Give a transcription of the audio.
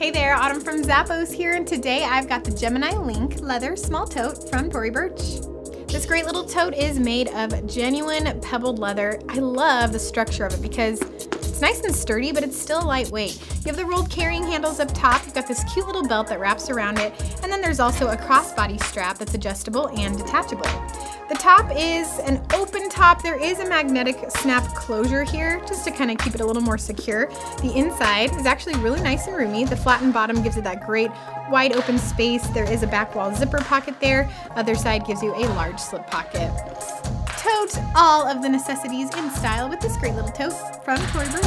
Hey there, Autumn from Zappos here, and today I've got the Gemini Link leather small tote from Tory Burch. This great little tote is made of genuine pebbled leather. I love the structure of it because it's nice and sturdy, but it's still lightweight. You have the rolled carrying handles up top, you've got this cute little belt that wraps around it, and then there's also a crossbody strap that's adjustable and detachable. The top is an open top. There is a magnetic snap closure here just to kind of keep it a little more secure. The inside is actually really nice and roomy. The flattened bottom gives it that great wide open space. There is a back wall zipper pocket there. Other side gives you a large slip pocket. Tote all of the necessities in style with this great little tote from Tory Burch.